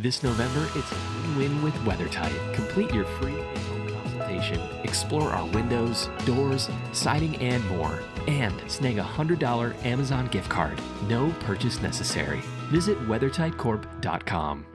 This November, it's win-win with WeatherTight. Complete your free in-home consultation. Explore our windows, doors, siding, and more. And snag a $100 Amazon gift card. No purchase necessary. Visit WeatherTightCorp.com.